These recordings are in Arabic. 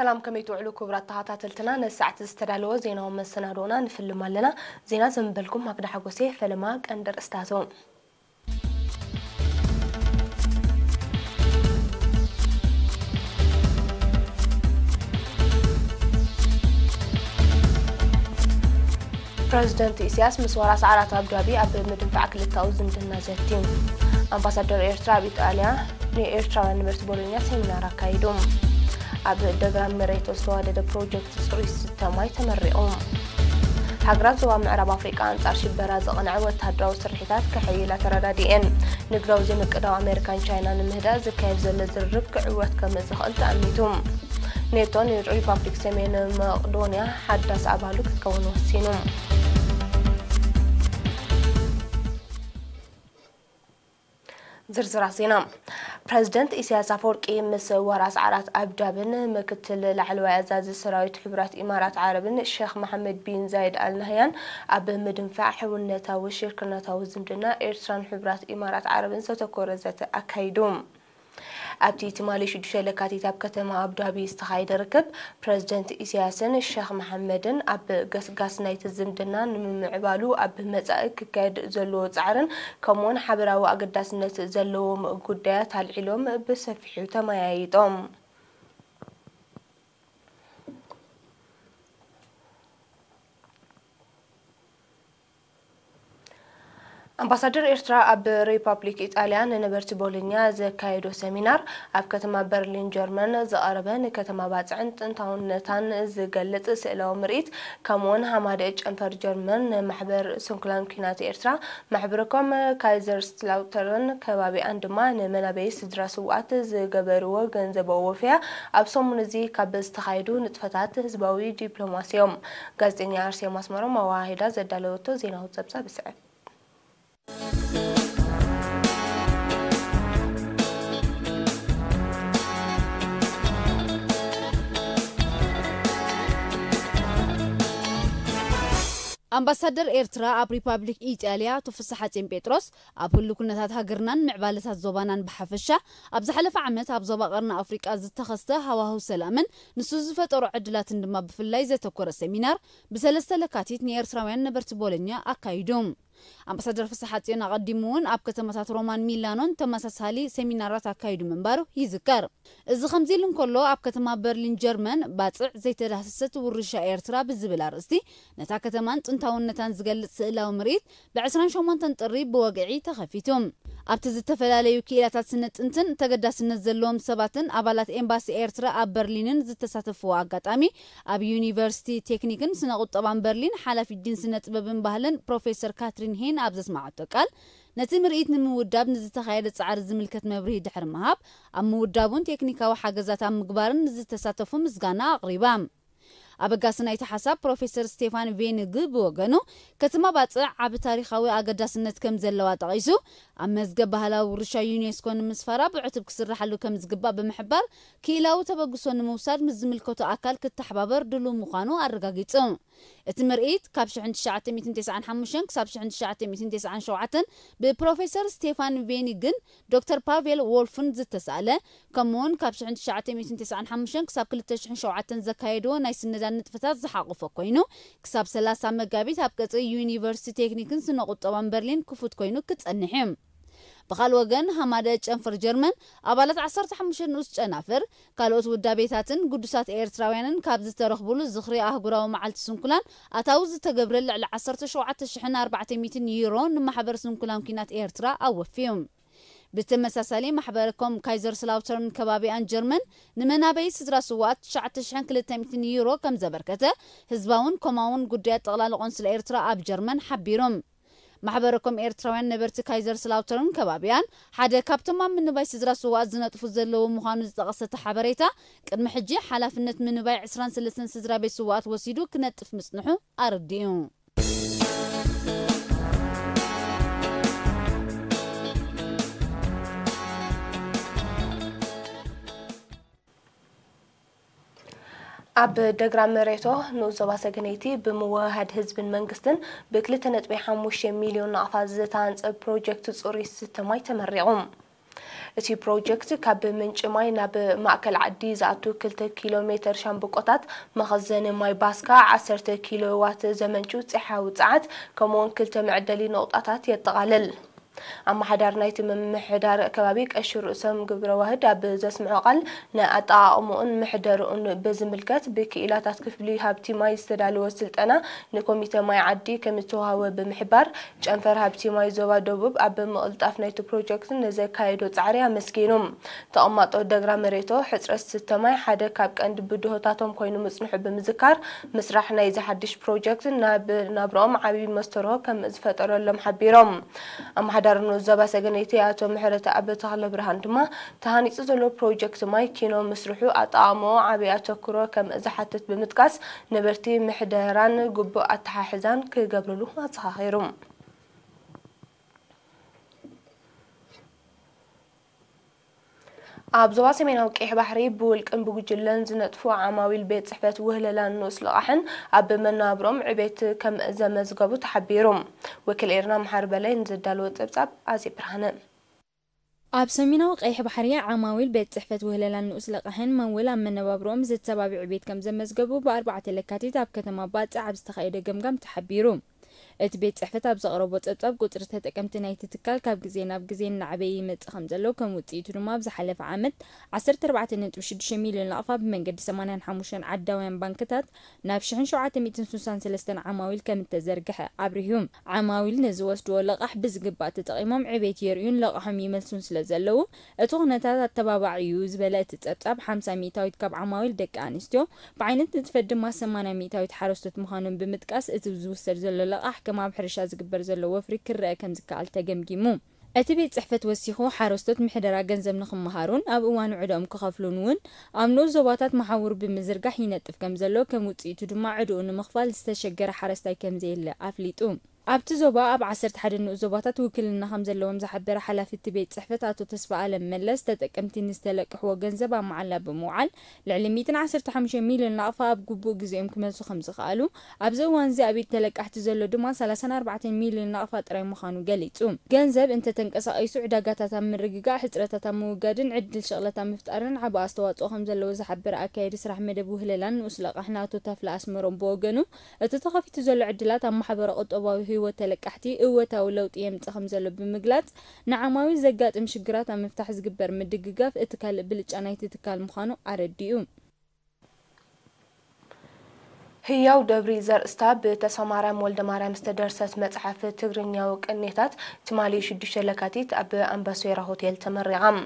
ሰላም ከመይ ትውዕሉ ክቡራት ተኸታተልትና ንሰዓት ዝተዳለወ ዜናዊ መሰናዶና ንፍልም ኣለና ዜና ዘንበልኩም ኣግዳ ሓጎሴ ፈለማ ቀንዲ ርእስታቶም ፕረዚደንት ኢሳያስ ምስ ወራስ ዓራት ኣብዳቢ ኣብ ምድንፋዕ ክልታዊ ዝምድና ዘትዩ ኣምባሳደር ኤርትራ ኣብ ኢጣልያ ንኤርትራውያን ንብርቲ ቦሎኛ ሴሚናር ኣካይዱ ኣብ ደጋን መሬት ዝተዋደደ ፕሮጀክት ፅሩይ ዝተማይ ተመሪቖም ሃገራት ዞባ ምዕራብ ኣፍሪቃ ኣንጻር ሽበራ ዘቕንዐ ወታደራዊ ስርሒታት ክሕይላ ተረዳዲአን ንግዳዊ ዘይምቅዳዊ ኣሜሪካን ቻይና ንምህዳእ ዝካየድ ዘሎ ዝርርብ ክዕወት ከም ዝኽእል ተኣሚቱ ኔቶ ንሪፓብሊክ ሰሜን መቅዶንያ ሓዳስ ኣባሉ ክትከውን ወሲኑ ዝርዝራ ዜና ፕረዚደንት ኢሳያስ አፈወርቂ ምስ ወራስ ዓራት ኣብዳብን ምክትል ላዕለዋይ ኣዛዚ ሰራዊት ሕቡራት ኢማራት ዓረብን ሼክ መሓመድ ቢን ዛይድ ኣልናህያን ኣብ ምድንፋዕ ሕውነታዊ ሽርክነታዊ ዝምድና ኤርትራን ሕቡራት ኢማራት ዓረብን ዘተኮረ ዘተ ኣካይዱ ኣብቲ ትማሊ 6 ለካቲት ኣብ ከተማ ኣብዳቢ ዝተኻየደ ርክብ ፕረዚደንት እስያስን ሸክ መሓመድን ኣብ ገስጋስ ናይቲ ዝምድና ንምምዕባሉ ኣብ መጻኢ ክካየድ ዘለዎ ፃዕርን ከምኡውን ሓበራዊ ኣገዳስነት ዘለዎም ጉዳያት ኣልዒሎም ብሰፊሑ ተመያይጦም ኣምባሳደር ኤርትራ ኣብ ሪፓብሊክ ኢጣልያ ንነበርቲ ቦሎኛ ዘካየዶ ሰሚናር ኣብ ከተማ በርሊን ጀርመን ዝቐረበ ንከተማ ባፅዕን ጥንታውነታን ዝገልፅ ስእላዊ ምርኢት ከምኡውን ሃማደ ጨንፈር ጀርመን ንማሕበር ስንኩላን ኩናት ኤርትራ ማሕበረኮም ካይዘርስላውተርን ከባቢኣን ድማ ንመናበይ ስድራ ስውኣት ዝገበርዎ ገንዘበ ወፍያ ኣብ ሰሙን እዚ ካብ ዝተካይዱ ንጥፈታት ህዝባዊ ዲፕሎማሲ እዮም ጋዜጠኛ ኣርስዮም ኣስመሮም ኣዋሂዳ ዘዳለወቶ ዜናዊ ፀብጻብ ይስዕብ ኣምባሳደር ኤርትራ ኣብ ሪፓብሊክ ኢጣልያ ተፍሳ ሓፂን ጴጥሮስ ኣብ ህሉ ኩነታት ሃገርናን ምዕባለታት ዞባናን ብሓፈሻ ኣብ ዝሓለፈ ዓመት ኣብ ዞባ ቀርና ኣፍሪቃ ዝተኸስተ ሃዋህው ሰላምን ንሱ ዝፈጠሩ ዕድላትን ድማ ብፍላይ ዘተኮረ ሰሚናር ብሰለስተ ለካቲት ንኤርትራውያን ነበርቲ ቦሎኛ ኣካይዶም ኣምባሳደር ፍስሓ ፅዮን ኣቐዲሙ እውን ኣብ ከተማታት ሮማን ሚላኖን ተመሳሳሊ ሰሚናራት ኣካይዱ ምንባሩ ይዝከር እዚ ከምዚ ኢሉ እንከሎ ኣብ ከተማ በርሊን ጀርመን ባፅዕ ዘይተዳህሰሰት ውርሻ ኤርትራ ብዝብል ኣርእስቲ ነታ ከተማን ጥንታውነታን ዝገልፅ ስእላዊ ምርኢት ብ28 ጥሪ ብወግዒ ተኸፊቱ ኣብቲ ዝተፈላለዩ ክኢላታት ስነ ጥንትን ተገዳስነት ዘለዎም ሰባትን ኣባላት ኤምባሲ ኤርትራ ኣብ በርሊንን ዝተሳተፍዎ ኣጋጣሚ ኣብ ዩኒቨርሲቲ ቴክኒክን ስነ ቁጠባን በርሊን ሓላፊ ድን ስነ ጥበብን ባህልን ፕሮፌሰር ካትሪን ግሪንሄን ኣብ ዘስማዓቶ ቃል ነቲ ምርኢት ንምውዳብ ንዝተኻየደ ፃዕሪ ዝምልከት መብርሂ ድሕሪ ምሃብ ኣብ ምውዳቡን ቴክኒካዊ ሓገዛት ኣብ ምግባርን ንዝተሳተፉ ምስጋና ኣቕሪባ ኣብ ኣጋሲ ናይቲ ሓሳብ ፕሮፌሰር ስቴፋን ቬንግ ብወገኑ ከተማ ባፅዕ ዓብ ታሪካዊ ኣገዳስነት ከም ዘለዋ ጠቂሱ ኣብ መዝገብ ባህላዊ ውርሻ ዩኔስኮ ንምስፈራ ብዕቱብ ክስራሓሉ ከም ዝግባእ ብምሕባር ክኢላዊ ተበግሶ ንምውሳድ ምስ ዝምልከቶ ኣካል ክተሓባበር ድሉ ምዃኑ ኣረጋጊፁ እቲ ምርኢት ካብ 1995 ክሳብ 1997 ብፕሮፌሰር ስቴፋን ቬኒግን ዶክተር ፓቬል ዎልፍን ዝተሳእለ ከምኡውን ካብ 1995 ክሳብ 2007 ዘካየድዎ ናይ ስነዳን ንጥፈታት ዝሓቑፈ ኮይኑ ክሳብ 30 መጋቢት ኣብ ቀፅሪ ዩኒቨርሲቲ ቴክኒክን ስነ ቁጠባን በርሊን ክፉት ኮይኑ ክጸንሕ እዩ ብኻል ወገን ሃማደ ጨንፈር ጀርመን ኣባላት 15 ንኡስ ጨናፍር ካልኦት ውዳቤታትን ጉዱሳት ኤርትራውያንን ካብ ዝተረኽብሉ ዝኽሪ ኣህጉራዊ መዓልቲ ስንኩላን ኣታዊ ዝተገብረ ልዕሊ 17400 ዩሮ ንማሕበር ስንኩላን ኩናት ኤርትራ ኣወፊዮም ብተመሳሳሊ ማሕበረ ከም ካይዘርስላውተርን ከባቢኣን ጀርመን ንመናበይ ስድራ ስዋኣት 9200 ዩሮ ከም ዘበርከተ ህዝባውን ኮማውን ጉዳያት ጠቕላሊ ቆንስለ ኤርትራ ኣብ ጀርመን ሓቢሮም ማሕበረኮም ኤርትራውያን ነበርቲ ካይዘር ስላውተርን ከባቢያን ሓደ ካብቶም ኣብ ምንባይ ስድራ ስዋኣት ዝነጥፉ ዘለዎ ምዃኑ ዝጠቐሰተ ሓበሬታ ቅድሚ ሕጂ ሓላፍነት ምንባይ 23 ስድራ ቤት ስዋኣት ወሲዱ ክነጥፍ ምጽንሑ ኣርዲኡ ኣብ ደግራ መሬቶ ንዞባ ሰገነይቲ ብምውህሃድ ህዝብን መንግስትን ብ2.5 ሚሊዮን ኣቕፋ ዝተሃንፀ ፕሮጀክት ፅሩይ ዝስተ ማይ ተመሪቑ እቲ ፕሮጀክት ካብ ምንጭ ማይ ናብ ማእከል ዓዲ ዝኣቱ 2 ኪሎ ሜትር ሻምብቆታት መኸዘኒ ማይ ባስካ 10 ኪሎ ዋት ዘመንጩ ፅሓዊ ፀዓት ከምኡውን 2 መዕደሊ ነቑጣታት የጠቓልል ኣመሓዳር ናይቲ ምምሕዳር ከባቢ ቀሺ ርእሶም ግብረ ዋህድ ኣብ ዘስምዖ ቃል ንኣጠቃቅምኡን ምሕደርኡን ብዝምልከት ብክኢላታት ክፍሊ ሃብቲ ማይ ዝተዳለወ ስልጠና ንኮሚተ ማይ ዓዲ ከም ዝተዋህወ ብምሕባር ጨንፈር ሃብቲ ማይ ዞባ ደቡብ ኣብ ምቕልጣፍ ናይቲ ፕሮጀክትን ንዘካየዶ ፃዕሪ ኣመስኪኖም ተቐማጦ ደግራ መሬቶ ሕፅረት ስተማይ ሓደ ካብ ቀንዲ ብድሆታቶም ኮይኑ ምፅንሑ ብምዝካር ምስራሕ ናይ ዝሓድሽ ፕሮጀክት ናብ ናብሮኦም ዓብዪ መስተርሆ ከም ዝፈጠረሎም ሓቢሮም ምምሕዳር ንዕዘባ ሰገነይቲ ኣቶ ምሕረት ኣብ ተክለ ብርሃን ድማ ተሃኒፁ ዘሎ ፕሮጀክት ማይ ኪኖ ምስርሑ ኣጠቃምኦ ዓብይ ኣተክሮ ከም ዝሓትት ብምጥቃስ ነበርቲ ምሕደራን ግቡእ ኣተሓሕዛን ክገብርሉ ኣዘኻኺሩ ኣብ ዞባ ሰሜናዊ ቀይሕ ባሕሪ ብውልቅን ብጉጅለን ዝነጥፉ ዓማዊል ቤት ፅሕፈት ውህለላን ንኡስ ልቃሕን ኣብ መናብሮም ዕቤት ከም ዘመዝገቡ ተሓቢሩ ወኪል ኤርና መሓር በላይ ንዘዳለወ ፀብጻብ ኣዜብ ብርሃነ ኣብ ሰሜናዊ ቀይሕ ባሕሪ ዓማዊል ቤት ፅሕፈት ውህለላን ንኡስ ልቃሕን መውል ኣብ መነባብሮኦም ዘተባቢዕ ዕቤት ከም ዘመዝገቡ ብኣርባዕተ ለካቲት ኣብ ከተማ ባፅዕ ኣብ ዝተኻየደ ገምጋም ተሓቢሩ እቲ ቤት ፅሕፈት ኣብ ዘቕረቦ ፀብጻብ ቁፅሪ ተጠቀምቲ ናይቲ ትካል ካብ ግዜ ናብ ግዜ እናዓበየ ይመፅእ ከም ዘሎ ከም ውፅኢቱ ድማ ብዝሓለፈ ዓመት 14.6 ሚልዮን ኣቕፋ ብመንገዲ 85 ዓዳውያን ባንክታት ናብ 1763 ዓማዊል ከም እተዘርግሐ ኣብርህዩ ዓማዊል ነዚ ወስድዎ ልቓሕ ብዝግባእ ተጠቒሞም ዕቤት የርእዩን ለቕሖም ይመልሱን ስለ ዘለዉ እቲ ኩነታት ኣተባባዕ እዩ ዝበለ እቲ ፀብጻብ 50 ሚእታዊት ካብ ዓማዊል ደቂ ኣንስትዮ ብዓይነት ንጥፈት ድማ 80 ሚእታዊት ሓረስቶት ምዃኖም ብምጥቃስ እቲ ዝውሰድ ዘሎ ልቓሕ ኣብ ሕርሻ ዝግበር ዘሎ ወፍሪ ክረአ ከም ዝከኣል ተገምጊሙ እቲ ቤት ፅሕፈት ወሲኹ ሓረስቶት ምሕደራ ገንዘብ ንክመሃሩን ኣብ እዋን ዕድኦም ክኸፍሉን እውን ኣብ ንኡ ዞባታት መሓውር ብምዝርጋሕ ይነጥፍ ከም ዘሎ ከም ውፅኢቱ ድማ ዕድኡ ንምኽፋል ዝተሸገረ ሓረስታይ ከምዘየለ ኣፍሊጡ ኣብቲ ዞባ ኣብ 11 ንኡዞባታት ውክልና ከም ዘለዎም ዝሓበረ ሓላፊቲ ቤት ፅሕፈት ኣቶ ተስፋ ኣለም መለስ ተጠቀምቲ ንዝተለቅሕዎ ገንዘብ ኣብ መዓላ ብምውዓል ልዕሊ 115 ሚሊዮን ናቕፋ ኣብ ግቡእ ግዜኦም ክመልሱ ከም ዝኽኣሉ ኣብዚ እዋን እዚ ኣብ ኢድ ተለቃሕቲ ዘሎ ድማ 34 ሚሊዮን ናቕፋ ጥራይ ምዃኑ ገሊጹ ገንዘብ እንተተንቀሳቂሱ ዕዳጋታት ኣብ ምርግጋእ ሕፅረታት ኣብ ምውጋድን ዕድል ሸቕለት ኣብ ምፍጣርን ዓብ ኣስተዋፅኦ ከም ዘለዎ ዝሓበረ ኣካየዲ ስራሕ መደብ ውህለላን ንኡስ ለቓሕና ኣቶ ተፍላ ኣስመሮም ብወገኑ እቲ ተኸፊቱ ዘሎ ዕድላት ኣብ ማሕበረ ቁጠባዊ ብሂወት ተለቃሕቲ እወታዊ ለውጢ የምፅእ ከም ዘሎ ብምግላጽ ንዓማዊ ዘጋጥም ሽግራት ኣብ ምፍታሕ ዝግበር ምድግጋፍ እቲ ካልእ ብልጫ ናይቲ ትካል ምዃኑ ኣረዲኡ هیاو دبریزر است به تسمارم ولد مارم است در سطح متعفه تقریبا یک نهتات تمالیش دش لکاتیت به آمبسوی راهوتیل تمریم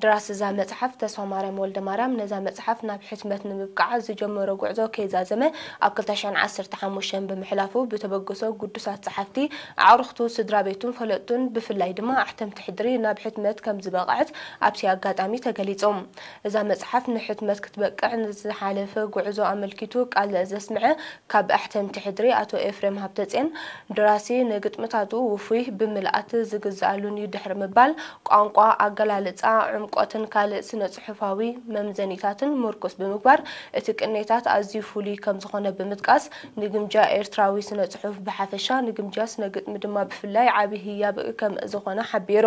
درس زم متعفه تسمارم ولد مارم نزام متعفه نبحث متن مبکعز جمع رجوع دو کی زمی آبکلتشان عصر تحمشان به محلافو به تبجسات قدسات صحفتی عرختو صدرابیتون فلتون به فلای دما احتم تحدری نبحث مت کم زبقعت آبسیا قدامی تجلیت آم زم متعفه نبحث مت کتبقع نزحلف رجوع دو عمل کتوق علاز ዘስምዐ ካብ ኣሕተምቲ ሕድሪ ኣቶ ኤፍሬም ሃብተፅን ደራሲ ንግጥምታቱ ውፉይ ብምልኣት ዝግዝኣሉን እዩ ድሕሪ ምባል ቋንቋ ኣገላልፃ ዕምቆትን ካልእ ስነ ፅሑፋዊ መምዘኒታትን ምርኩስ ብምግባር እቲ ቅኔታት ኣዝዩ ፍሉይ ከም ዝኾነ ብምጥቃስ ንግምጃ ኤርትራዊ ስነ ፅሑፍ ብሓፈሻ ንግምጃ ስነ ግጥሚ ድማ ብፍላይ ዓብይ ህያብ ከም ዝኾነ ሓቢሩ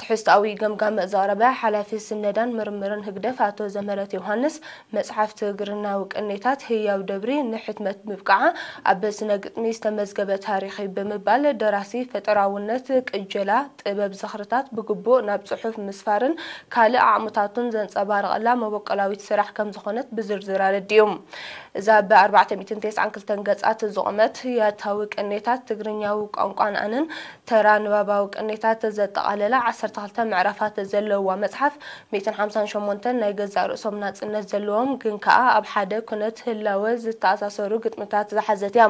ትሕዝቶኣዊ ገምጋም ዘቕረበ ሓላፊ ስነዳን ምርምርን ህግደፍ ኣቶ ዘመረት ዮሃንስ መፅሓፍቲ ግርናዊ ቅኔታት ህያው ደብሪ ንሕትመት ምብቅዓ ኣብ ስነ ግጥሚ ዝተመዝገበ ታሪክ ብምባል ደራሲ ፈጠራውነት ቅጀላ ጥበብ ዝኽርታት ብግቡእ ናብ ፅሑፍ ምስፋርን ካልእ ኣዕሙታቱን ዘንፀባርቐላ መበቀላዊት ስራሕ ከም ዝኾነት ብዝርዝር ኣረዲዩ እዛ ብ490 ገጻት ዝቖመት ህያታዊ ቅኔታት ትግርኛዊ ቋንቋን ኣነን ተራ ንባባዊ ቅኔታት ዘጠቓለላ 12 ምዕራፋት ዘለዋ መፅሓፍ 158 ናይ ገዛ ርእሶም ናፅነት ዘለዎም ግን ከዓ ኣብ ሓደ ኩነት ህላወ ዝተኣሳሰሩ ግጥምታት ዝሓዘት እያ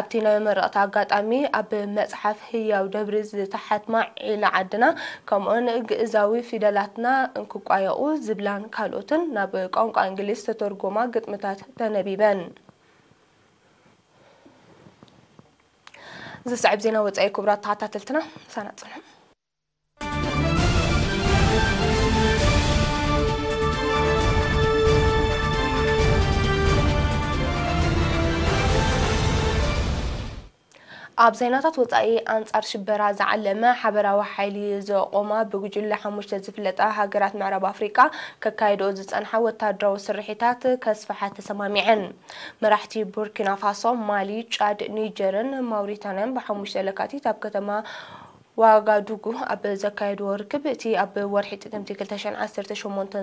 ኣብቲ ናይ መረቕቲ ኣጋጣሚ ኣብ መፅሓፍ ህያው ደብሪ ዝተሓትማ ዒላ ዓድና ከምኡን ግእዛዊ ፊደላትና እንክቋየቑ ዝብላን ካልኦትን ናብ ቋንቋ እንግሊዝ ተተርጎማ ግጥምታት ተነቢብ تقريبا زس عبزينا وزعي كبرات تعطى تلتنا سانا تصنعهم ኣብ ዜናታት ወፃኢ ኣንጻር ሽበራ ዝዓለመ ሓበራዊ ሓይሊ ዘቆማ ብጉጅለ ሓሙሽተ ዝፍለጣ ሃገራት ምዕራብ ኣፍሪቃ ከካይድኦ ዝፀንሓ ወታደራዊ ስርሒታት ከስፋሓ ተሰማሚዐን መራሕቲ ቡርኪና ፋሶ ማሊ ጫድ ኒጀርን ማውሪታንያን ብሓሙሽተ ለካቲት ኣብ ከተማ ዋጋዱጉ ኣብ ዘካየድዎ ርክብ እቲ ኣብ ወርሒ ጥቅምቲ 218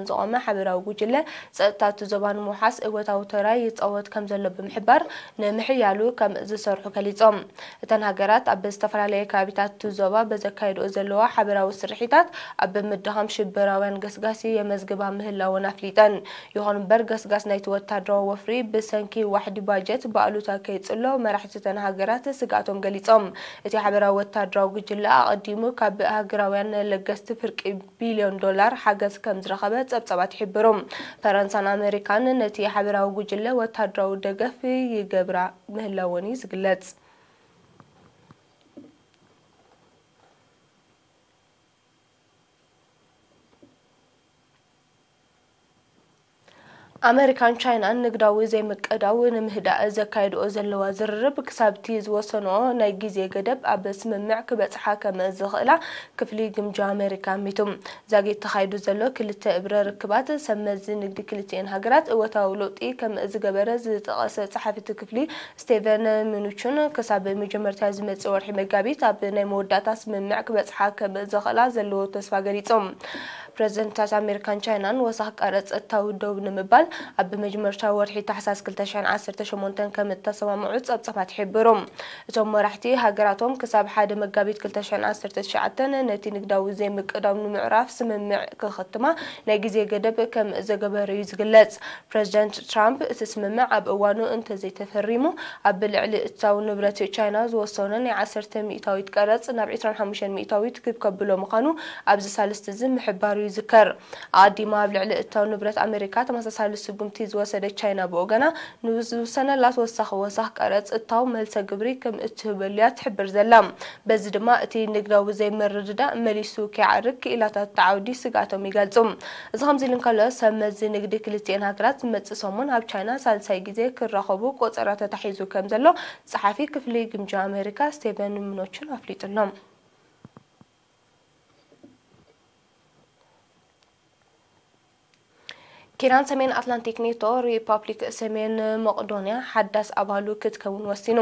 ዝቆመ ሓበራዊ ጉጅለ ፀጥታት ዞባ ንምውሓስ እወታዊ ተራይ ይፃወት ከም ዘሎ ብምሕባር ንምሕያሉ ከም ዝሰርሑ ገሊፆም እተን ሃገራት ኣብ ዝተፈላለየ ከባቢታት ዞባ በዘካየድኦ ዘለዋ ሓበራዊ ስርሒታት ኣብ ምድኻም ሽብራውያን ገስጋሲ የመዝግባ ምህላውን ኣፍሊጠን ይኹን እምበር ገስጋስ ናይቲ ወታደራዊ ወፍሪ ብሰንኪ ዋሕዲ ባጀት ብኣሉታ ከይፅሎ መራሕቲ እተን ሃገራት ስጋኣቶም ገሊፆም እቲ ሓበራዊ ወታደራዊ ጉጅለ ኣቐዲሙ ካብ ሃገራውያን ለገስቲ ፍርቂ ቢልዮን ዶላር ሓገዝ ከም ዝረኸበ ፀብፀባት ይሕብሩ ፈረንሳን ኣሜሪካን ነቲ ሓበራዊ ጉጅለ ወታደራዊ ደገፍ ይገብራ ምህላወን እዩ ዝግለጽ ኣሜሪካን ቻይናን ንግዳዊ ዘይምቀዳዊ ንምህዳእ ዘካይድኦ ዘለዋ ዝርርብ ክሳብቲ ዝወሰኖ ናይ ግዜ ገደብ ኣብ ስምምዕ ክበፅሓ ከም ዝኽእላ ክፍሊ ግምጃ ኣሜሪካ ሚቱ ዛጊት ተኻይዱ ዘሎ ክልተ እብረ ርክባት ሰብ መዚ ንግዲ ክልቲኤን ሃገራት እወታዊ ለውጢ ከም ዝገበረ ዝጠቐሰ ፀሓፊቲ ክፍሊ ስቴቨን ምኑችን ክሳብ መጀመርታ ዝመፅ ወርሒ መጋቢት ኣብ ናይ መወዳእታ ስምምዕ ክበፅሓ ከም ዝኽእላ ዘለዎ ተስፋ ገሊፆም ፕረዚደንታት ኣሜሪካን ቻይናን ወሳኺ ቀረፅ እተውደቡ ንምባል ኣብ መጀመርታ ወርሒ ታሕሳስ 218 ከም እተሰማምዑ ፀብፀባት ሕብሮም እቶም መራሕቲ ሃገራቶም ክሳብ ሓደ መጋቢት 219 ነቲ ንግዳዊ ዘይምቅዳም ንምዕራፍ ስምምዕ ክኽትማ ናይ ግዜ ገደብ ከም ዘገበረ እዩ ዝግለጽ ፕረዚደንት ትራምፕ እቲ ስምምዕ ኣብ እዋኑ እንተዘይተፈሪሙ ኣብ ልዕሊ እታዊ ንብረት ቻይና ዝወሰነ ናይ 10 ሚእታዊት ቀረፅ ናብ 25 ሚእታዊት ክብከብሎ ምዃኑ ኣብዚ ሳልስቲ እዚ ምሕባር እዩ ይዝከር ኣዲማ ኣብ ልዕሊ እታዊ ንብረት ኣሜሪካ ተመሳሳሊ ስጉምቲ ዝወሰደ ቻይና ብኦገና ንዝውሰነላ ተወሳኺ ወሳኺ ቀረፅ እታዊ መልሰ ግብሪ ከም እትህበልያ ትሕብር ዘላ በዚ ድማ እቲ ንግዳዊ ዘይምርድዳ መሊሱ ከይዓርግ ክኢላታት ተዓውዲ ስጋቶም ይገልፁ እዚ ከምዚ ኢሉ እንከሎ ሰብ መዚ ንግዲ ክልቲኤን ሃገራት ዝመፅእ ሰሙን ኣብ ቻይና ሳልሳይ ግዜ ክራኸቡ ቆፀራ ተታሒዙ ከም ዘሎ ፀሓፊ ክፍሊ ግምጃ ኣሜሪካ ስቴቨን ምኖችን ኣፍሊጡሎም ኪራን ሰሜን ኣትላንቲክ ኔቶ ሪፐብሊክ ሰሜን መቅዶንያ ሓዳስ ኣባሉ ክትከውን ወሲኑ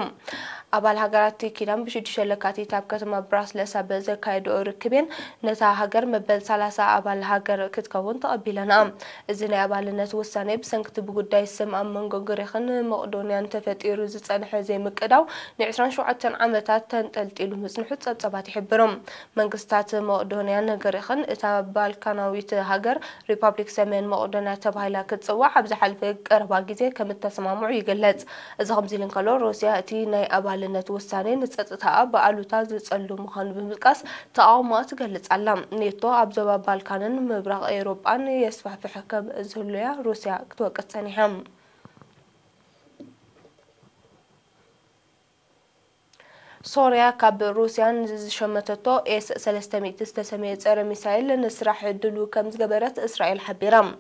ኣባል ሃገራት ኪዳን ብሽዱሽተ ለካቲት ኣብ ከተማ ብራስለሳ ብዘካየድኦ ርክቤን ነታ ሃገር መበል 30 ኣባል ሃገር ክትከውን ተቐቢለና እዚ ናይ ኣባልነት ውሳነ ብሰንክቲ ብጉዳይ ስም ኣብ መንጎ ግሪክን መቅዶንያን ተፈጢሩ ዝፀንሐ ዘይምቅዳው ን27 ዓመታት ተንጠልጢሉ ምፅንሑ ፀብፀባት ይሕብሮም መንግስታት መቅዶንያን ግሪክን እታ ባልካናዊት ሃገር ሪፐብሊክ ሰሜን መቅዶንያ سبهايلا كتسوا عبز حلف أربع جزء كم التسمامع يجلد إذا خمسة لنقلوا روسيا تي ناي أبال النتوسانين نتسات تعب على تاز تسلو مخان بمركز تعامات جلد علم نيتو عبز بالكان مبرق أوروبا يسفع في حكم زلويا روسيا كتوقع تنهم سوريا كاب روسيا شمتتو اس 300 تستسميت ارميسايل لنسرح الدلو كمز جبرت اسرائيل حبيرام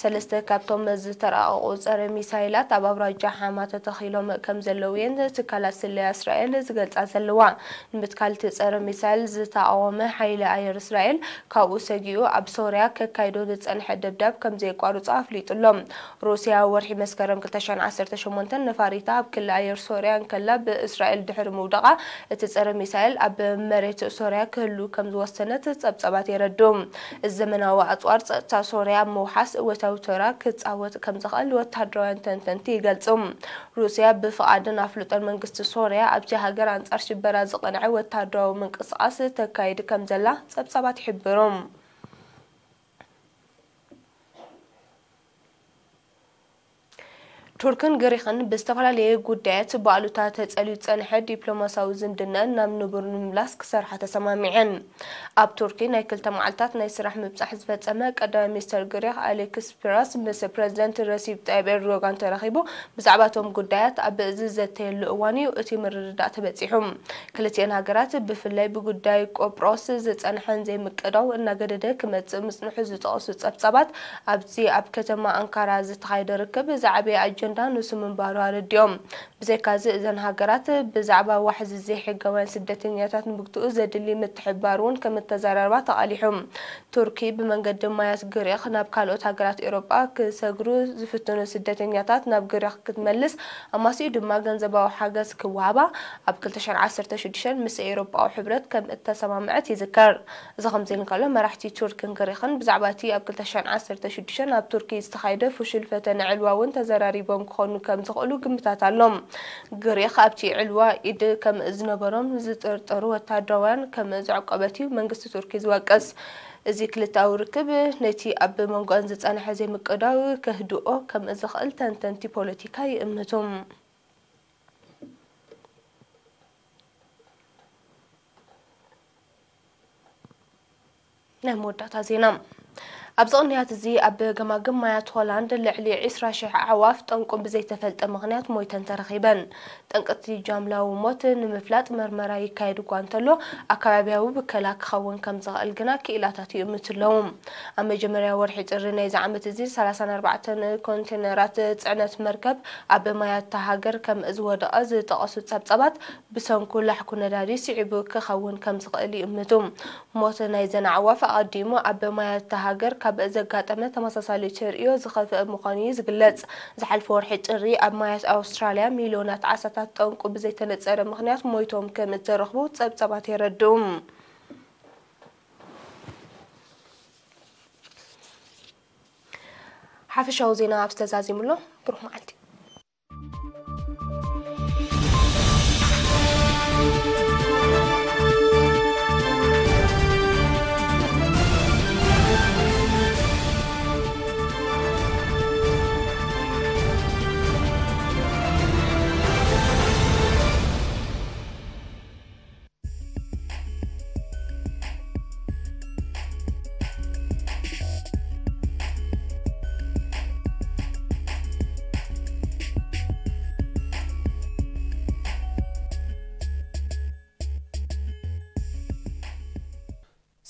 ሰለስተ ካብቶም ዝተረቐቑ ፀረ ሚሳይላት ኣብ ኣውራጃ ሓማ ተተኺሎም ከም ዘለዉ እየን ትካላት ስለያ እስራኤል ዝገልጻ ዘለዋ ንምትካል እቲ ፀረ ሚሳይል ዝተቃወመ ሓይሊ ኣየር እስራኤል ካብኡ ሰጊኡ ኣብ ሶርያ ከካይዶ ዝፀንሐ ደብዳብ ከም ዘየቋርፁ ኣፍሊጡሎም ሩስያ ወርሒ መስከረም 2018 ነፋሪታ ኣብ ክልል ኣየር ሶርያ እንከላ ብእስራኤል ድሕሪ ምውደቓ እቲ ፀረ ሚሳኤል ኣብ መሬት ሶርያ ክህሉ ከም ዝወሰነት ፀብፀባት የረዱ እዚ ዘመናዊ ኣፅዋር ፀጥታ ሶርያ ምውሓስ ወታዊ ተራ ክጻወት ከም ዝኽእል ወታደራውያን ተንተንቲ ይገልጹ ሩስያ ብፍቓድን ኣፍልጦን መንግስቲ ሶርያ ኣብቲ ሃገር ኣንጻር ሽበራ ዝቐንዐ ወታደራዊ ምንቅስቓስ ተካይድ ከም ዘላ ጸብጻባት ይሕብሩ ቱርክን ግሪክን ብዝተፈላለየ ጉዳያት ባዕሉታ ተጸልዩ ዝጸንሐ ዲፕሎማሳዊ ዝምድናን ናብ ንቡር ንምምላስ ክሰርሓ ተሰማሚዐን ኣብ ቱርኪ ናይ ክልተ መዓልትታት ናይ ስራሕ ምብፃሕ ዝፈፀመ ቀዳማይ ሚኒስተር ግሪክ ኣሌክስ ፒራስ ምስ ፕረዚደንት ረሲብ ጣይብ ኤርዶጋን ተራኺቡ ብዛዕባ እቶም ጉዳያት ኣብ ብእዚ ዘተየሉ እዋን እዩ እቲ ምርድዳእ ተበፂሑ ክልቲአን ሃገራት ብፍላይ ብጉዳይ ቆጵሮስ ዝጸንሐን ዘይምቅዳው እናገደደ ክመጽእ ምጽንሑ ዝተቐሱ ጸብጻባት ኣብዚ ኣብ ከተማ ኣንካራ ዝተኻየደ ርክብ ዝዓበየ ኣጀ ኣጀንዳ ንሱ ምንባሩ ኣረዲኦም ብዘይካዝእ እዘን ሃገራት ብዛዕባ ዋሕዚ ዘይሕጋውያን ስደተኛታት ንምግትኡ ዘድሊ ምትሕባር እውን ከም እተዘረባ ተቓሊሑ ቱርኪ ብመንገዲ ማያት ግሪክ ናብ ካልኦት ሃገራት ኤውሮጳ ክሰግሩ ዝፍትኑ ስደተኛታት ናብ ግሪክ ክትመልስ ኣማሲኡ ድማ ገንዘባዊ ሓገዝ ክወሃባ ኣብ 2016 ምስ ኤውሮጳዊ ሕብረት ከም እተሰማምዐት ይዝከር እዚ ከምዚ ኢሉ ከሎ መራሕቲ ቱርክን ግሪክን ብዛዕባ እቲ ኣብ 2016 ኣብ ቱርኪ ዝተኻየደ ፍሽል ፈተነ ዕልዋ እውን ተዘራሪቦም ተዋሂቦም ክኾኑ ከም ዝኽእሉ ግምታት ኣሎም ግሪክ ኣብቲ ዕልዋ ኢድ ከም ዝነበሮም ዝጥርጠሩ ወታደራውያን ከም ዝዕቀበት እዩ መንግስቲ ቱርኪ ዝወቀስ እዚ ክልታዊ ርክብ ነቲ ኣብ መንጎኦን ዝፀንሐ ዘይምቅዳዊ ከህድኦ ከም ዝኽእል ተንተንቲ ፖለቲካ ይእምቱም ናይ መወዳእታ ዜና ابزونيات زي اب جماجم مايات هولاند لعلي عسرا شيح عواف تنقم بزي تفلت مغنيات مويتن ترخيبا تنقتي جاملا وموت نمفلات مرمرا يكايد كوانتلو اكابيا وبكلاك خون كم زغ القنا كي لا تاتي امتلوم اما جمريا ورحي ترين اي زعمت زي اربعة كونتينرات تسعنات مركب اب مايات تهاجر كم ازود از تقصو تسابتابات بسون كل حكونا داري سعبوك خون كم زغ الي امتوم موت نايزن عواف اقديمو اب مايات تهاجر ካብ ዘጋጠመ ተመሳሳሊ ቸርእዮ ዝኸፍአ ምዃኑ እዩ ዝግለጽ ዝሓልፈ ወርሒ ጭሪ ኣብ ማያት ኣውስትራልያ ሚልዮናት ዓሳታት ጠንቁ ብዘይተነፀረ ምክንያት ሞይቶም ከም እተረኽቡ ጸብጸባት የረድኡ ሓፈሻዊ ዜና ኣብ ዝተዛዚሙሎ ብሩህ መዓልቲ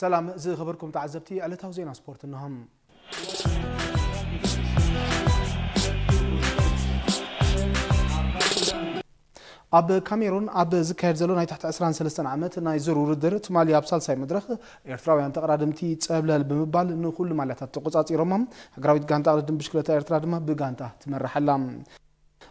ሰላም ዝኸበርኩም ተዓዘብቲ ዕለታዊ ዜና ስፖርት እንሆም ኣብ ካሜሩን ኣብ ዝካየድ ዘሎ ናይ ትሕቲ 23 ዓመት ናይ ዙር ውድድር ትማሊ ኣብ ሳልሳይ መድረኽ ኤርትራውያን ተቐዳድምቲ ፀብለል ብምባል ንኩሉ ማልያታት ተቆፃፂሮሞም ሃገራዊት ጋንታ ቅድድም ብሽክለታ ኤርትራ ድማ ብጋንታ ትመርሐላ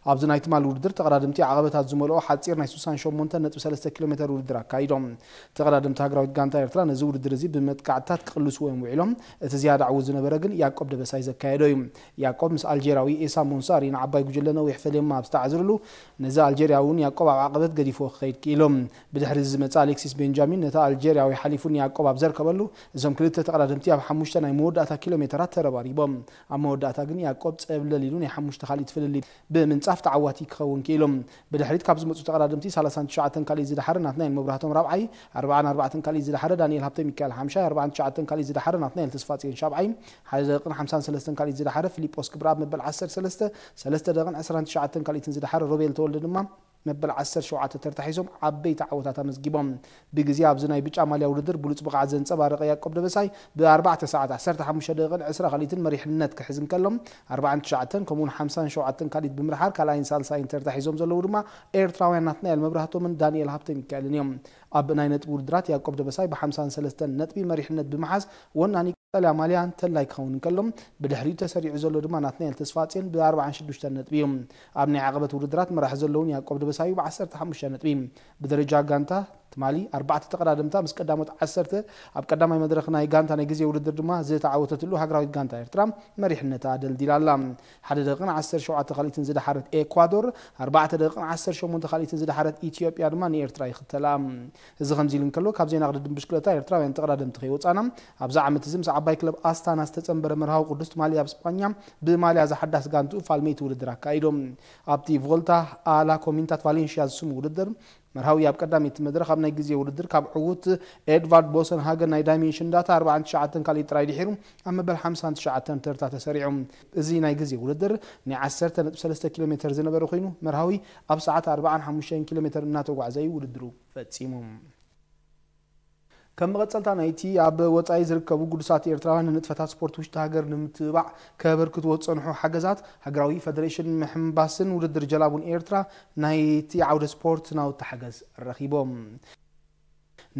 ابزن ایت مال ولد در تقریباً تی عقب تا زمله حدیر نیستن شام منتن نت بسال است کیلومتر ولد را کایدم تقریباً تا گرای گانتا ارتران زور در زیب مت کعتات قلص و معلم ات زیاد عوض نبرگن یا کب در بسایز کایدم یا کب مس الجیروی ایسا منصاری نعبای گجلنا و احفلیم ما بست عزرلو نزاع الجیروی یا کب عقب قدیف و خیر کیلم بده حرز مت الیکسیس بنجامین نت الجیروی حلفون یا کب عبزر کبلو زم کل ت تقریباً تی حموش تنای مورد ات کیلومترات تر باریبم اما مورد ات گنی یا کب قبل لیلون حموش تخلیت فل لی به منصح ملافت عواتی خون کیلم به دحرت کابز متوسط قرارم تی سال سنت شعاتن کالی زده حرن اثنین مبراتم رابعی اربعان اربعتن کالی زده حرن دانیل هفته میکل همشه اربعان شعاتن کالی زده حرن اثنین تصفاتی إن عیم حاضر قن حمسان سلستن کالی زده حرن فلیپوس کبراب مبل عصر سلسته سلسته دقن عصران شعاتن کالی تن زده حرن روبیل تولد نم مبل عسر شعات ترتحيزم عبيت عوتا تمزجبم بجزي عبزناي بيج عملي وردر بلوت بقى عزن صبر قيا قبل بساي بأربعة ساعات عسر تحم شدقا عسر خليت المريح النت كحزن كلم أربعة شعات كمون حمسان شعات كليت بمرحار كلا إنسان ساين ترتحيزم زلو رما إير تراوي نتنا المبرهة من دانيال هابتن كالنيوم أب نينت وردرات يا قبل بساي بحمسان سلستن نت بمريح النت بمحز ونعني ሰላማልያን ተላይ ክኸውን ከሎም ብድሕሪኡ ተሰሪዑ ዘሎ ድማ ናትናኤል ተስፋፅን ብ46 ነጥቢ እዮም ኣብ ናይ ዓቐበት ውድድራት መራሒ ዘለውን ያቆብ ድበሳዩ ብ15 ነጥቢ ብደረጃ ጋንታ ትማሊ ኣርባዕተ ተቀዳድምታ ምስ ቀዳሞት ዓሰርተ ኣብ ቀዳማይ መድረክ ናይ ጋንታ ናይ ግዜ ውድድር ድማ ዝተዓወተትሉ ሃገራዊት ጋንታ ኤርትራ መሪሕነታ ደልዲላ ኣላ ሓደ ደቂን 17 ካሊእትን ዝደሓረት ኤኳዶር ኣርባዕተ ደቂን 18 ካሊእትን ዝደሓረት ኢትዮጵያ ድማ ንኤርትራ ይኽተላ እዚ ከምዚ ኢሉ እንከሎ ካብ ዜና ቅድድም ብሽክለታ ኤርትራውያን ተቀዳድምቲ ከይወፃና ኣብዚ ዓመት እዚ ምስ ዓባይ ክለብ ኣስታና ዝተፀንበረ መርሃዊ ቅዱስ ማልያ ብስጳኛ ብማልያ ዝሓዳስ ጋንትኡ ፋልሜይቲ ውድድር ኣካኢዶም ኣብቲ ቮልታ ኣላ ኮሚኒታት ቫሌንሽያ ዝስሙ ውድድር መርሃዊ ኣብ ቀዳሚቲ መድረክ ኣብ ናይ ግዜ ውድድር ካብ ዕዉት ኤድቫርድ ቦሰን ሃገን ናይ ዳይሜንሽን ዳታ 49 ካልእ ጥራይ ድሒሩ ኣብ መበል 59 ተርታ ተሰሪዖም እዚ ናይ ግዜ ውድድር ናይ 13 ኪሎ ሜትር ዝነበረ ኮይኑ መርሃዊ ኣብ ሰዓት 45 ኪሎ ሜትር እናተጓዕዘዩ ውድድሩ ፈፂሞም كم مغتصلتا نايتي اب وصاي زركبو قدسات ايرتراوያን ንጥፈታት ስፖርት ውሽጢ ሃገር ንምትባዕ ከበርክትዎ ዝፀንሑ ሓገዛት ሃገራዊ ፌደሬሽን ምሕምባስን ውድድር ጀላቡን ኤርትራ ናይቲ ዓውደ ስፖርት ናውቲ ሓገዝ ረኺቦም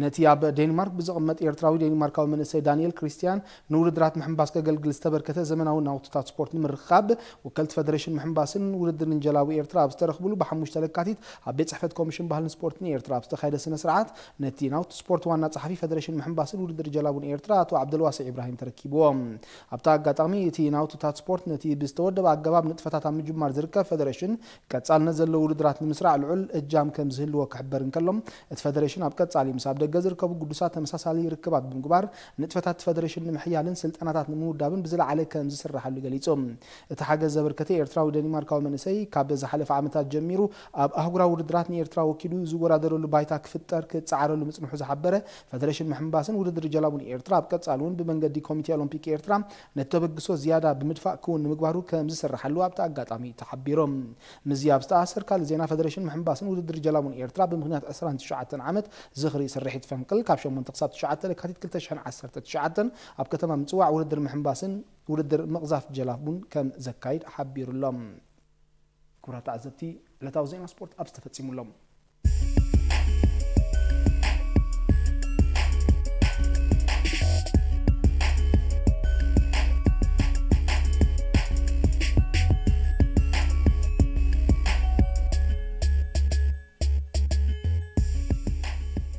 ነቲ ኣብ ዴንማርክ ብዝቕመጥ ኤርትራዊ ዴንማርካዊ መንእሰይ ዳንኤል ክሪስትያን ንውድድራት ምሕምባስ ከገልግል ዝተበርከተ ዘመናዊ ናውትታት ስፖርት ንምርክኻብ ወከልቲ ፌደሬሽን ምሕምባስን ውድድር ንጀላዊ ኤርትራ ኣብ ዝተረኽብሉ ብሓሙሽተ ለካቲት ኣብ ቤት ፅሕፈት ኮሚሽን ባህልን ስፖርትን ኤርትራ ኣብ ዝተካየደ ስነ ስርዓት ነቲ ናውቲ ስፖርት ዋና ፀሓፊ ፌደሬሽን ምሕምባስን ውድድር ጀላቡን ኤርትራ ኣቶ ዓብደልዋሲ ኢብራሂም ተረኪብዎም ኣብታ ኣጋጣሚ እቲ ናውትታት ስፖርት ነቲ ብዝተወደበ ኣገባብ ንጥፈታት ኣብ ምጅማር ዝርከብ ፌደሬሽን ቀፃልነት ዘለዎ ውድድራት ንምስራዕ ልዑል እጃም ከም ዝህልዎ ክሕበር እንከሎም እቲ ፌደሬሽን ኣብ ቀፃሊ ምስ ኣብ ደገ ዝርከቡ ጉዱሳት ተመሳሳሊ ርክባት ብምግባር ንጥፈታት ፌደሬሽን ንምሕያልን ስልጠናታት ንምውዳብን ብዝለዓለ ከም ዝስራሓሉ ገሊፆም እቲ ሓገዝ ዘበርከተ ኤርትራዊ ደኒማርካዊ መንእሰይ ካብ ዝሓለፈ ዓመታት ጀሚሩ ኣብ ኣህጉራዊ ውድድራት ንኤርትራ ወኪሉ ዝወዳደረሉ ባይታ ክፍጠር ክፀዓረሉ ምፅንሑ ዝሓበረ ፌደሬሽን ምሕምባስን ውድድር ጀላቡን ኤርትራ ኣብ ቀፃል እውን ብመንገዲ ኮሚቴ ኦሎምፒክ ኤርትራ ነቲ ተበግሶ ዝያዳ ብምድፋእ ክውን ንምግባሩ ከም ዝስራሓሉ ኣብቲ ኣጋጣሚ ተሓቢሮም ምዝያብ ዝተኣሰር ካልእ ዜና ፌደሬሽን ምሕምባስን ውድድር ጀላቡን ኤርትራ ብምክንያት 29 ዓመት ዝኽሪ ይስርሕ ريحيت فنقل كابشون منطقة تشعتة لكاتيت كل تشحن عسر تشعتة أب كتما متوع ولد المحنباس ولد المغزاف جلافون كان زكايد حبير لهم كرة عزتي لتوزين سبورت أبستفت سيمون لهم